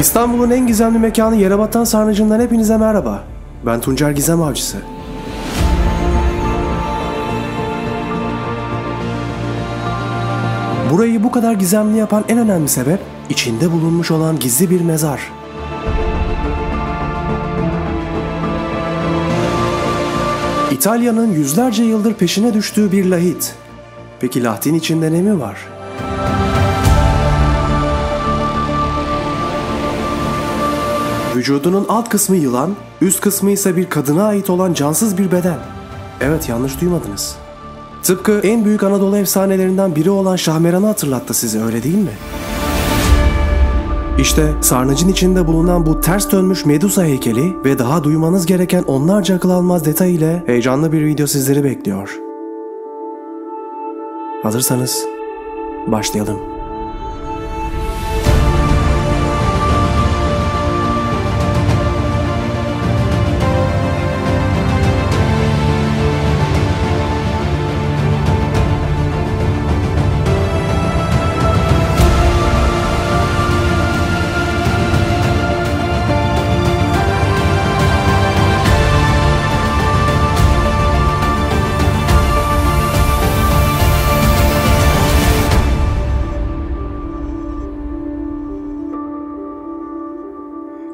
İstanbul'un en gizemli mekanı Yerebatan Sarnıcı'ndan hepinize merhaba. Ben Tuncer Gizem Avcısı. Burayı bu kadar gizemli yapan en önemli sebep içinde bulunmuş olan gizli bir mezar. İtalya'nın yüzlerce yıldır peşine düştüğü bir lahit. Peki lahtin içinde ne mi var? Vücudunun alt kısmı yılan, üst kısmı ise bir kadına ait olan cansız bir beden. Evet yanlış duymadınız. Tıpkı en büyük Anadolu efsanelerinden biri olan Şahmeran'ı hatırlattı size öyle değil mi? İşte sarnıcın içinde bulunan bu ters dönmüş Medusa heykeli ve daha duymanız gereken onlarca akıl almaz detay ile heyecanlı bir video sizleri bekliyor. Hazırsanız başlayalım.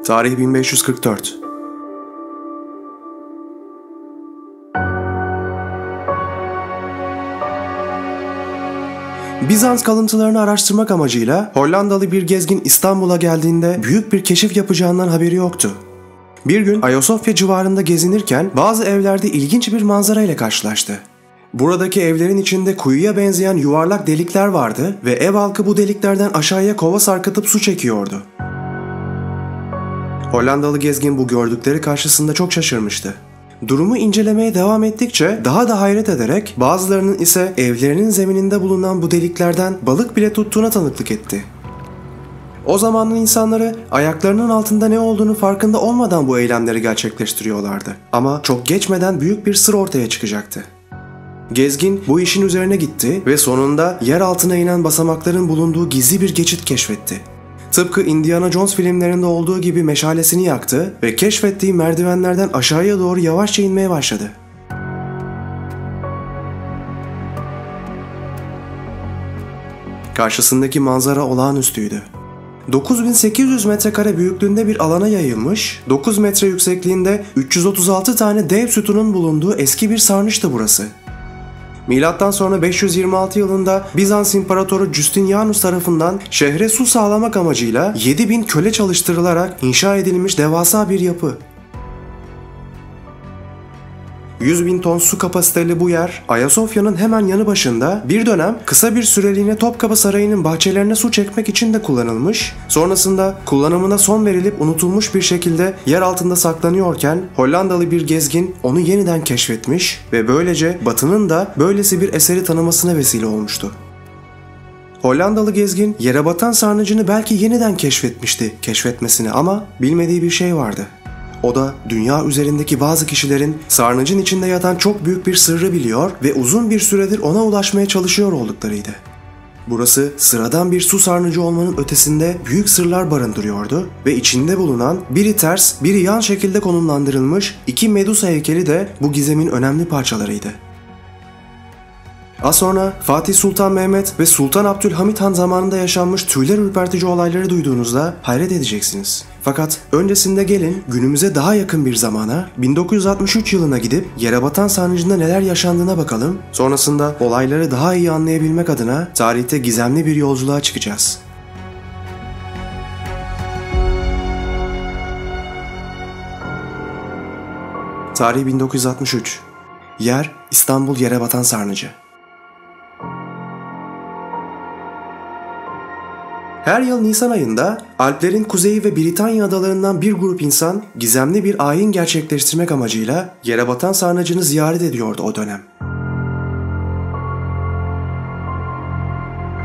Tarih 1544. Bizans kalıntılarını araştırmak amacıyla Hollandalı bir gezgin İstanbul'a geldiğinde büyük bir keşif yapacağından haberi yoktu. Bir gün Ayasofya civarında gezinirken bazı evlerde ilginç bir manzara ile karşılaştı. Buradaki evlerin içinde kuyuya benzeyen yuvarlak delikler vardı ve ev halkı bu deliklerden aşağıya kova sarkıtıp su çekiyordu. Hollandalı gezgin bu gördükleri karşısında çok şaşırmıştı. Durumu incelemeye devam ettikçe daha da hayret ederek bazılarının ise evlerinin zemininde bulunan bu deliklerden balık bile tuttuğuna tanıklık etti. O zamanın insanları ayaklarının altında ne olduğunu farkında olmadan bu eylemleri gerçekleştiriyorlardı. Ama çok geçmeden büyük bir sır ortaya çıkacaktı. Gezgin bu işin üzerine gitti ve sonunda yer altına inen basamakların bulunduğu gizli bir geçit keşfetti. Tıpkı Indiana Jones filmlerinde olduğu gibi meşalesini yaktı ve keşfettiği merdivenlerden aşağıya doğru yavaşça inmeye başladı. Karşısındaki manzara olağanüstüydü. 9800 metrekare büyüklüğünde bir alana yayılmış, 9 metre yüksekliğinde 336 tane dev sütunun bulunduğu eski bir sarnıçtı burası. Milattan sonra 526 yılında Bizans İmparatoru Justinianus tarafından şehre su sağlamak amacıyla 7000 köle çalıştırılarak inşa edilmiş devasa bir yapı. 100 bin ton su kapasiteli bu yer Ayasofya'nın hemen yanı başında bir dönem kısa bir süreliğine Topkapı Sarayı'nın bahçelerine su çekmek için de kullanılmış. Sonrasında kullanımına son verilip unutulmuş bir şekilde yer altında saklanıyorken Hollandalı bir gezgin onu yeniden keşfetmiş ve böylece Batı'nın da böylesi bir eseri tanımasına vesile olmuştu. Hollandalı gezgin yere batan sarnıcını belki yeniden keşfetmişti keşfetmesini ama bilmediği bir şey vardı. O da dünya üzerindeki bazı kişilerin sarnıcın içinde yatan çok büyük bir sırrı biliyor ve uzun bir süredir ona ulaşmaya çalışıyor olduklarıydı. Burası sıradan bir su sarnıcı olmanın ötesinde büyük sırlar barındırıyordu ve içinde bulunan biri ters, biri yan şekilde konumlandırılmış iki Medusa heykeli de bu gizemin önemli parçalarıydı. Az sonra Fatih Sultan Mehmet ve Sultan Abdülhamit Han zamanında yaşanmış tüyler ürpertici olayları duyduğunuzda hayret edeceksiniz. Fakat öncesinde gelin günümüze daha yakın bir zamana 1963 yılına gidip yere batan sarnıcında neler yaşandığına bakalım. Sonrasında olayları daha iyi anlayabilmek adına tarihte gizemli bir yolculuğa çıkacağız. Tarih 1963. Yer İstanbul Yerebatan Sarnıcı. Her yıl Nisan ayında Alplerin kuzeyi ve Britanya adalarından bir grup insan gizemli bir ayin gerçekleştirmek amacıyla yere batan sarnıcını ziyaret ediyordu o dönem.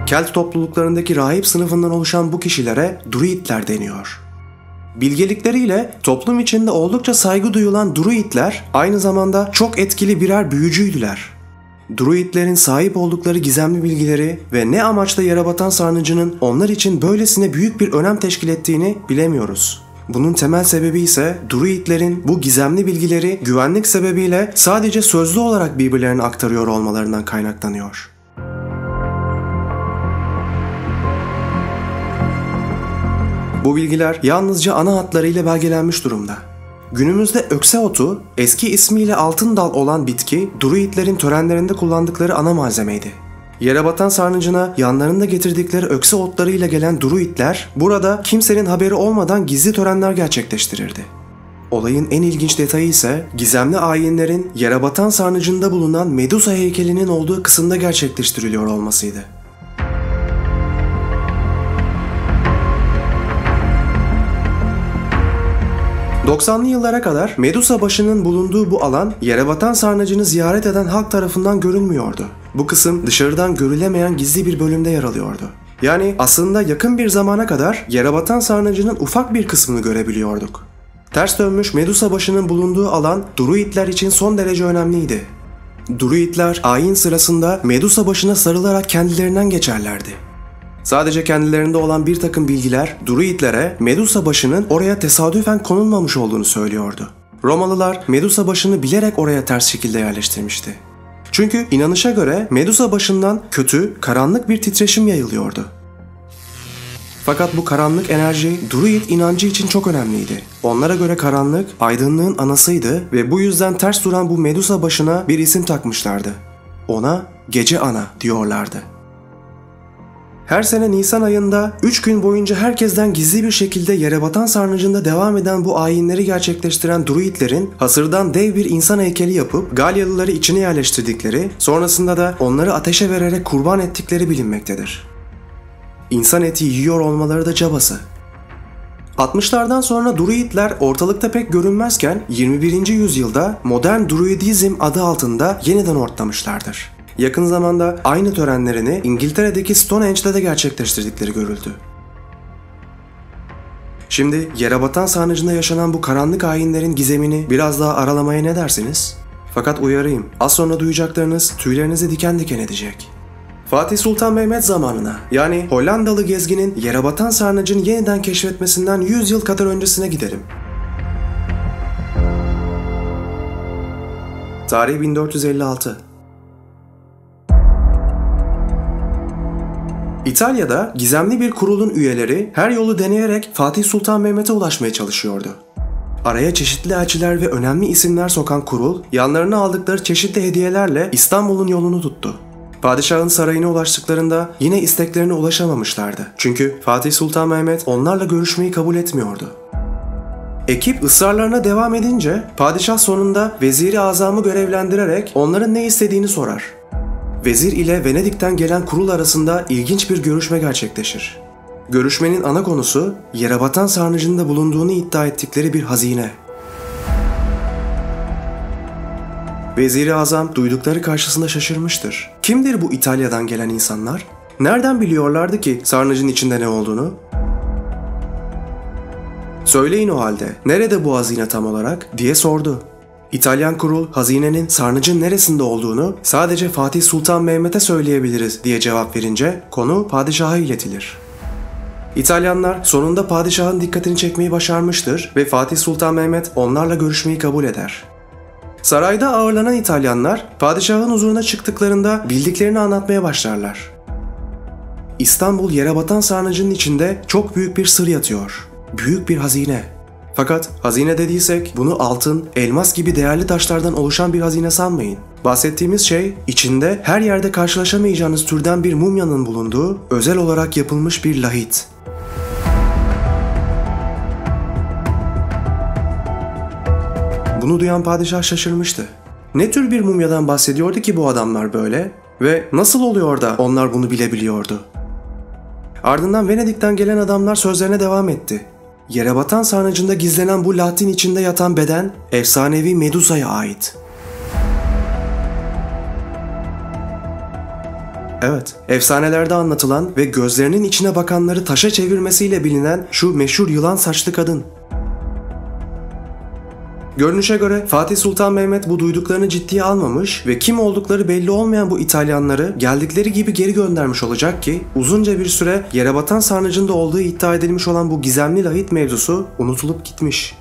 Kelt topluluklarındaki rahip sınıfından oluşan bu kişilere druidler deniyor. Bilgelikleriyle toplum içinde oldukça saygı duyulan druidler aynı zamanda çok etkili birer büyücüydüler. Druidlerin sahip oldukları gizemli bilgileri ve ne amaçla yere batan sarnıcının onlar için böylesine büyük bir önem teşkil ettiğini bilemiyoruz. Bunun temel sebebi ise druidlerin bu gizemli bilgileri güvenlik sebebiyle sadece sözlü olarak birbirlerine aktarıyor olmalarından kaynaklanıyor. Bu bilgiler yalnızca ana hatlarıyla belgelenmiş durumda. Günümüzde ökse otu, eski ismiyle altın dal olan bitki, druidlerin törenlerinde kullandıkları ana malzemeydi. Yere batan sarnıcına yanlarında getirdikleri ökse otlarıyla gelen druidler burada kimsenin haberi olmadan gizli törenler gerçekleştirirdi. Olayın en ilginç detayı ise gizemli ayinlerin yere batan sarnıcında bulunan Medusa heykelinin olduğu kısımda gerçekleştiriliyor olmasıydı. 90'lı yıllara kadar Medusa başının bulunduğu bu alan yere batan sarnıcını ziyaret eden halk tarafından görünmüyordu. Bu kısım dışarıdan görülemeyen gizli bir bölümde yer alıyordu. Yani aslında yakın bir zamana kadar yere batan sarnıcının ufak bir kısmını görebiliyorduk. Ters dönmüş Medusa başının bulunduğu alan Druidler için son derece önemliydi. Druidler ayin sırasında Medusa başına sarılarak kendilerinden geçerlerdi. Sadece kendilerinde olan bir takım bilgiler druidlere Medusa başının oraya tesadüfen konulmamış olduğunu söylüyordu. Romalılar Medusa başını bilerek oraya ters şekilde yerleştirmişti. Çünkü inanışa göre Medusa başından kötü, karanlık bir titreşim yayılıyordu. Fakat bu karanlık enerji Druid inancı için çok önemliydi. Onlara göre karanlık aydınlığın anasıydı ve bu yüzden ters duran bu Medusa başına bir isim takmışlardı. Ona Gece Ana diyorlardı. Her sene Nisan ayında 3 gün boyunca herkesten gizli bir şekilde yere batan sarnıcında devam eden bu ayinleri gerçekleştiren druidlerin hasırdan dev bir insan heykeli yapıp Galyalıları içine yerleştirdikleri, sonrasında da onları ateşe vererek kurban ettikleri bilinmektedir. İnsan eti yiyor olmaları da cabası. 60'lardan sonra druidler ortalıkta pek görünmezken 21. yüzyılda modern druidizm adı altında yeniden ortlamışlardır yakın zamanda aynı törenlerini İngiltere'deki Stonehenge'de de gerçekleştirdikleri görüldü. Şimdi yere batan sarnıcında yaşanan bu karanlık ayinlerin gizemini biraz daha aralamaya ne dersiniz? Fakat uyarayım, az sonra duyacaklarınız tüylerinizi diken diken edecek. Fatih Sultan Mehmet zamanına yani Hollandalı gezginin yere batan sarnıcını yeniden keşfetmesinden 100 yıl kadar öncesine gidelim. Tarih 1456. İtalya'da gizemli bir kurulun üyeleri her yolu deneyerek Fatih Sultan Mehmet'e ulaşmaya çalışıyordu. Araya çeşitli elçiler ve önemli isimler sokan kurul, yanlarına aldıkları çeşitli hediyelerle İstanbul'un yolunu tuttu. Padişahın sarayına ulaştıklarında yine isteklerine ulaşamamışlardı. Çünkü Fatih Sultan Mehmet onlarla görüşmeyi kabul etmiyordu. Ekip ısrarlarına devam edince padişah sonunda veziri azamı görevlendirerek onların ne istediğini sorar. Vezir ile Venedik'ten gelen kurul arasında ilginç bir görüşme gerçekleşir. Görüşmenin ana konusu yere batan sarnıcında bulunduğunu iddia ettikleri bir hazine. Veziri Azam duydukları karşısında şaşırmıştır. Kimdir bu İtalya'dan gelen insanlar? Nereden biliyorlardı ki sarnıcın içinde ne olduğunu? Söyleyin o halde, nerede bu hazine tam olarak diye sordu. İtalyan kurul hazinenin sarnıcın neresinde olduğunu sadece Fatih Sultan Mehmet'e söyleyebiliriz diye cevap verince konu padişaha iletilir. İtalyanlar sonunda padişahın dikkatini çekmeyi başarmıştır ve Fatih Sultan Mehmet onlarla görüşmeyi kabul eder. Sarayda ağırlanan İtalyanlar padişahın huzuruna çıktıklarında bildiklerini anlatmaya başlarlar. İstanbul yere batan sarnıcının içinde çok büyük bir sır yatıyor. Büyük bir hazine. Fakat hazine dediysek bunu altın, elmas gibi değerli taşlardan oluşan bir hazine sanmayın. Bahsettiğimiz şey içinde her yerde karşılaşamayacağınız türden bir mumyanın bulunduğu özel olarak yapılmış bir lahit. Bunu duyan padişah şaşırmıştı. Ne tür bir mumyadan bahsediyordu ki bu adamlar böyle ve nasıl oluyor da onlar bunu bilebiliyordu? Ardından Venedik'ten gelen adamlar sözlerine devam etti. Yere batan sarnıcında gizlenen bu Latin içinde yatan beden efsanevi Medusa'ya ait. Evet, efsanelerde anlatılan ve gözlerinin içine bakanları taşa çevirmesiyle bilinen şu meşhur yılan saçlı kadın. Görünüşe göre Fatih Sultan Mehmet bu duyduklarını ciddiye almamış ve kim oldukları belli olmayan bu İtalyanları geldikleri gibi geri göndermiş olacak ki uzunca bir süre yere batan sarnıcında olduğu iddia edilmiş olan bu gizemli lahit mevzusu unutulup gitmiş.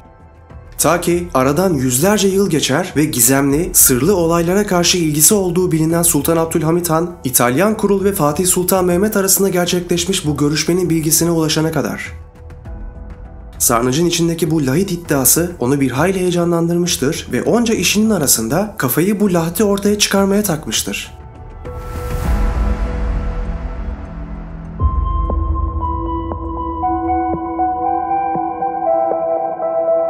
Ta ki aradan yüzlerce yıl geçer ve gizemli, sırlı olaylara karşı ilgisi olduğu bilinen Sultan Abdülhamit Han, İtalyan kurul ve Fatih Sultan Mehmet arasında gerçekleşmiş bu görüşmenin bilgisine ulaşana kadar. Sarnıcın içindeki bu lahit iddiası onu bir hayli heyecanlandırmıştır ve onca işinin arasında kafayı bu lahti ortaya çıkarmaya takmıştır.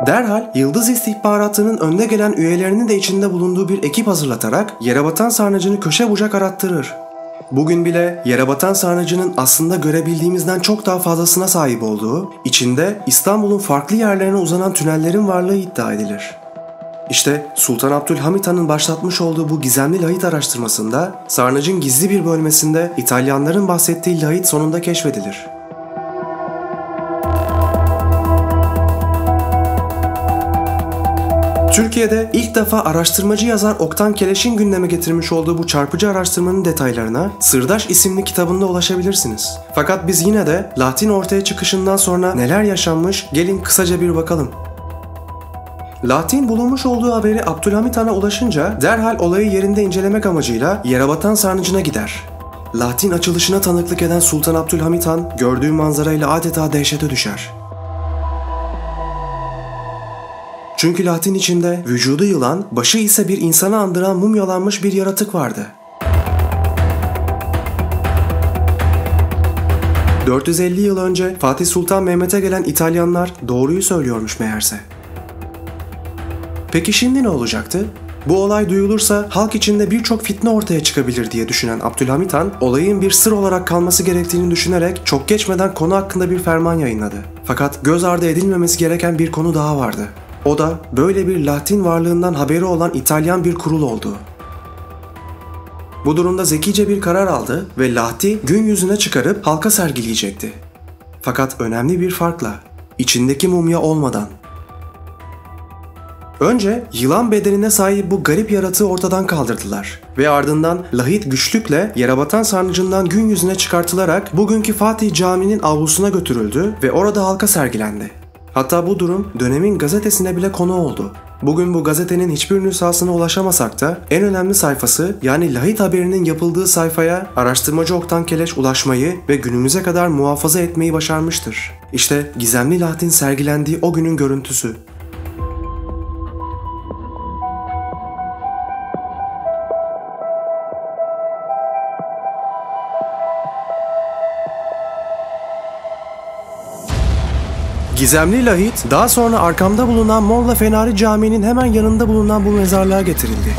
Derhal Yıldız İstihbaratı'nın önde gelen üyelerinin de içinde bulunduğu bir ekip hazırlatarak yere batan sarnıcını köşe bucak arattırır. Bugün bile yere batan sarnıcının aslında görebildiğimizden çok daha fazlasına sahip olduğu, içinde İstanbul'un farklı yerlerine uzanan tünellerin varlığı iddia edilir. İşte Sultan Abdülhamit Han'ın başlatmış olduğu bu gizemli lahit araştırmasında sarnıcın gizli bir bölmesinde İtalyanların bahsettiği lahit sonunda keşfedilir. Türkiye'de ilk defa araştırmacı yazar Oktan Keleş'in gündeme getirmiş olduğu bu çarpıcı araştırmanın detaylarına Sırdaş isimli kitabında ulaşabilirsiniz. Fakat biz yine de Latin ortaya çıkışından sonra neler yaşanmış gelin kısaca bir bakalım. Latin bulunmuş olduğu haberi Abdülhamit Han'a ulaşınca derhal olayı yerinde incelemek amacıyla Yerebatan Sarnıcı'na gider. Latin açılışına tanıklık eden Sultan Abdülhamit Han gördüğü manzarayla adeta dehşete düşer. Çünkü Latin içinde vücudu yılan, başı ise bir insanı andıran mumyalanmış bir yaratık vardı. 450 yıl önce Fatih Sultan Mehmet'e gelen İtalyanlar doğruyu söylüyormuş meğerse. Peki şimdi ne olacaktı? Bu olay duyulursa halk içinde birçok fitne ortaya çıkabilir diye düşünen Abdülhamit Han, olayın bir sır olarak kalması gerektiğini düşünerek çok geçmeden konu hakkında bir ferman yayınladı. Fakat göz ardı edilmemesi gereken bir konu daha vardı. O da böyle bir Latin varlığından haberi olan İtalyan bir kurul oldu. Bu durumda zekice bir karar aldı ve Lahti gün yüzüne çıkarıp halka sergileyecekti. Fakat önemli bir farkla, içindeki mumya olmadan. Önce yılan bedenine sahip bu garip yaratığı ortadan kaldırdılar ve ardından lahit güçlükle yere batan sarnıcından gün yüzüne çıkartılarak bugünkü Fatih Camii'nin avlusuna götürüldü ve orada halka sergilendi. Hatta bu durum dönemin gazetesine bile konu oldu. Bugün bu gazetenin hiçbir nüshasına ulaşamasak da en önemli sayfası yani lahit haberinin yapıldığı sayfaya araştırmacı Oktan Keleş ulaşmayı ve günümüze kadar muhafaza etmeyi başarmıştır. İşte gizemli lahitin sergilendiği o günün görüntüsü. Gizemli lahit daha sonra arkamda bulunan Molla Fenari Camii'nin hemen yanında bulunan bu mezarlığa getirildi.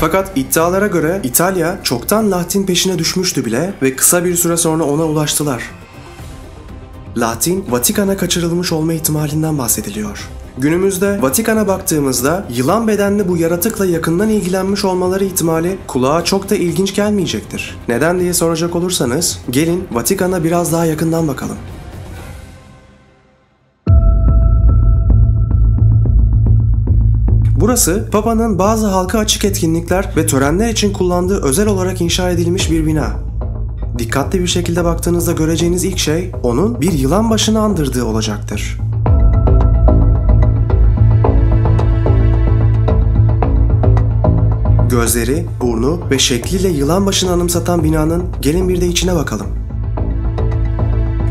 Fakat iddialara göre İtalya çoktan Lahtin peşine düşmüştü bile ve kısa bir süre sonra ona ulaştılar. Latin, Vatikan'a kaçırılmış olma ihtimalinden bahsediliyor. Günümüzde Vatikan'a baktığımızda yılan bedenli bu yaratıkla yakından ilgilenmiş olmaları ihtimali kulağa çok da ilginç gelmeyecektir. Neden diye soracak olursanız gelin Vatikan'a biraz daha yakından bakalım. Burası Papa'nın bazı halka açık etkinlikler ve törenler için kullandığı özel olarak inşa edilmiş bir bina. Dikkatli bir şekilde baktığınızda göreceğiniz ilk şey onun bir yılan başını andırdığı olacaktır. Gözleri, burnu ve şekliyle yılan başını anımsatan binanın gelin bir de içine bakalım.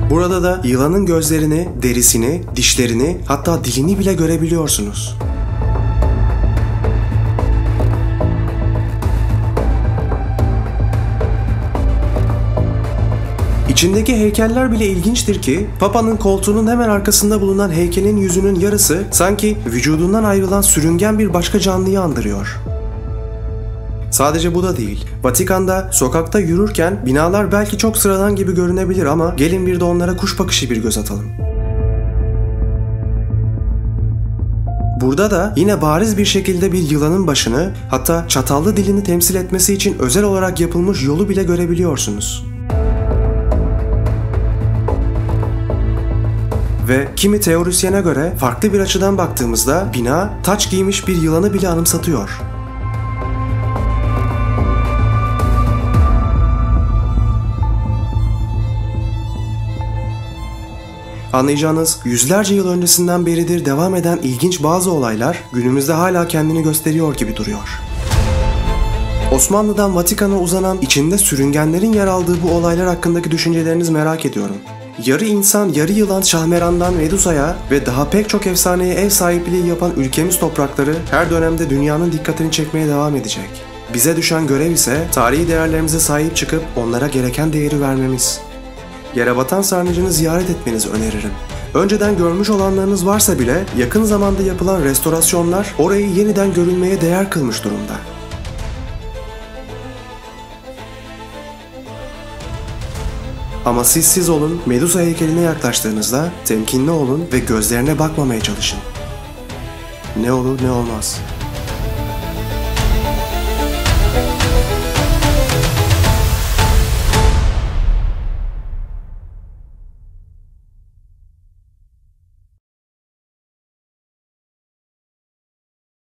Burada da yılanın gözlerini, derisini, dişlerini hatta dilini bile görebiliyorsunuz. İçindeki heykeller bile ilginçtir ki Papa'nın koltuğunun hemen arkasında bulunan heykelin yüzünün yarısı sanki vücudundan ayrılan sürüngen bir başka canlıyı andırıyor. Sadece bu da değil. Vatikan'da sokakta yürürken binalar belki çok sıradan gibi görünebilir ama gelin bir de onlara kuş bakışı bir göz atalım. Burada da yine bariz bir şekilde bir yılanın başını hatta çatallı dilini temsil etmesi için özel olarak yapılmış yolu bile görebiliyorsunuz. Ve kimi teorisyene göre farklı bir açıdan baktığımızda bina taç giymiş bir yılanı bile anımsatıyor. Anlayacağınız yüzlerce yıl öncesinden beridir devam eden ilginç bazı olaylar günümüzde hala kendini gösteriyor gibi duruyor. Osmanlı'dan Vatikan'a uzanan içinde sürüngenlerin yer aldığı bu olaylar hakkındaki düşüncelerinizi merak ediyorum. Yarı insan, yarı yılan Şahmeran'dan Medusa'ya ve daha pek çok efsaneye ev sahipliği yapan ülkemiz toprakları her dönemde dünyanın dikkatini çekmeye devam edecek. Bize düşen görev ise tarihi değerlerimize sahip çıkıp onlara gereken değeri vermemiz. Yerebatan Sarnıcı'nı ziyaret etmenizi öneririm. Önceden görmüş olanlarınız varsa bile yakın zamanda yapılan restorasyonlar orayı yeniden görülmeye değer kılmış durumda. Ama siz siz olun, Medusa heykeline yaklaştığınızda temkinli olun ve gözlerine bakmamaya çalışın. Ne olur ne olmaz.